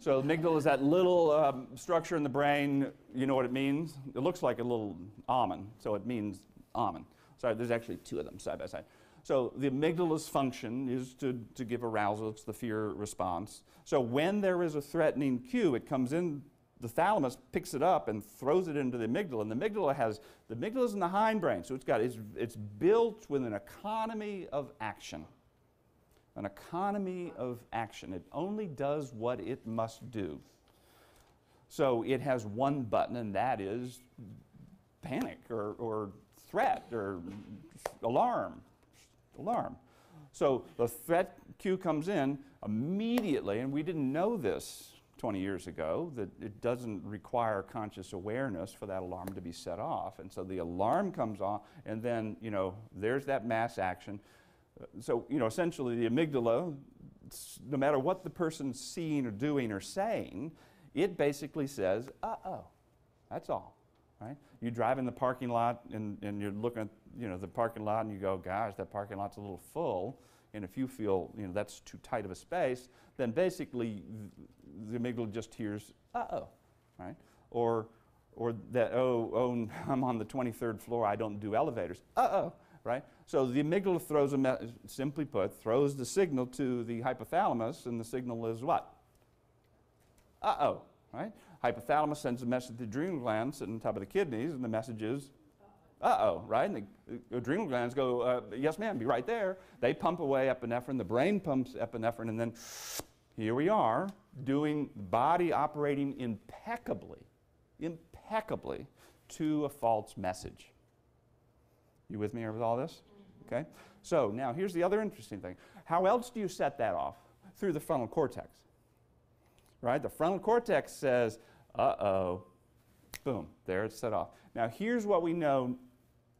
So amygdala is that little um, structure in the brain. You know what it means? It looks like a little almond, so it means almond. Sorry, there's actually two of them side by side. So the amygdala's function is to, to give arousal. It's the fear response. So when there is a threatening cue, it comes in, the thalamus picks it up and throws it into the amygdala. And the amygdala has, the amygdala is in the hindbrain. So it's got, it's, it's built with an economy of action an economy of action. It only does what it must do. So it has one button, and that is panic or, or threat or alarm. Alarm. So the threat cue comes in immediately, and we didn't know this 20 years ago that it doesn't require conscious awareness for that alarm to be set off. And so the alarm comes on, and then, you know, there's that mass action so, you know, essentially the amygdala, no matter what the person's seeing or doing or saying, it basically says, uh-oh, that's all, right? You drive in the parking lot and, and you're looking at, you know, the parking lot and you go, gosh, that parking lot's a little full. And if you feel, you know, that's too tight of a space, then basically the amygdala just hears, uh-oh, right? Or, or that, oh, oh, I'm on the 23rd floor, I don't do elevators. Uh-oh, right? So the amygdala throws, a simply put, throws the signal to the hypothalamus, and the signal is what? Uh-oh, right? Hypothalamus sends a message to the adrenal glands on top of the kidneys, and the message is, uh-oh, right? And the adrenal glands go, uh, yes, ma'am, be right there. They pump away epinephrine, the brain pumps epinephrine, and then here we are doing body operating impeccably, impeccably to a false message. You with me with all this? Okay? So now here's the other interesting thing. How else do you set that off? Through the frontal cortex. Right? The frontal cortex says, uh oh, boom, there it's set off. Now here's what we know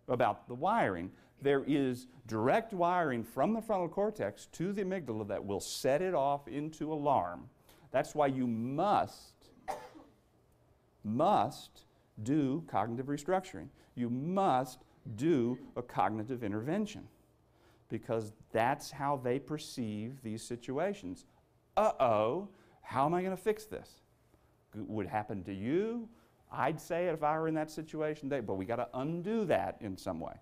about the wiring. There is direct wiring from the frontal cortex to the amygdala that will set it off into alarm. That's why you must, must do cognitive restructuring. You must do a cognitive intervention because that's how they perceive these situations. Uh oh, how am I going to fix this? Would happen to you? I'd say it if I were in that situation, but we got to undo that in some way.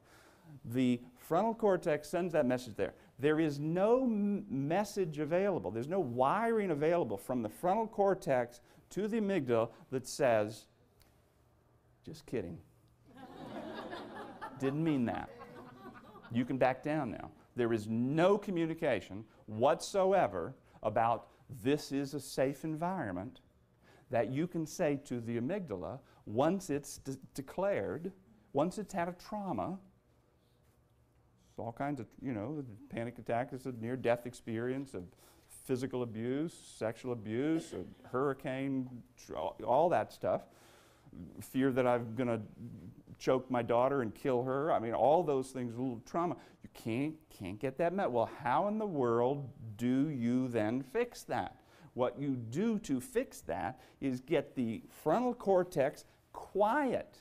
The frontal cortex sends that message there. There is no message available, there's no wiring available from the frontal cortex to the amygdala that says, just kidding. Didn't mean that. You can back down now. There is no communication whatsoever about this is a safe environment that you can say to the amygdala once it's de declared, once it's had a trauma. All kinds of, you know, panic attack is a near death experience of physical abuse, sexual abuse, a hurricane, all that stuff fear that I'm going to choke my daughter and kill her. I mean, all those things, a little trauma. You can't, can't get that met. Well, how in the world do you then fix that? What you do to fix that is get the frontal cortex quiet.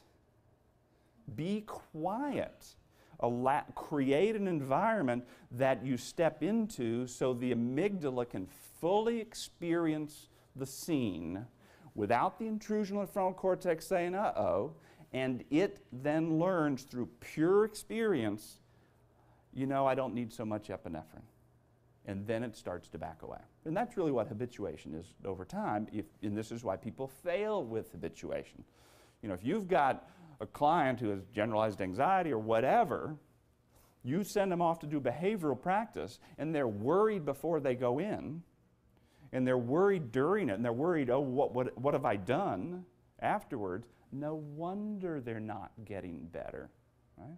Be quiet. Allow, create an environment that you step into so the amygdala can fully experience the scene without the intrusion of the frontal cortex saying, uh oh, and it then learns through pure experience, you know, I don't need so much epinephrine. And then it starts to back away. And that's really what habituation is over time, if, and this is why people fail with habituation. You know, if you've got a client who has generalized anxiety or whatever, you send them off to do behavioral practice and they're worried before they go in and they're worried during it, and they're worried, oh, what, what, what have I done afterwards? No wonder they're not getting better, right?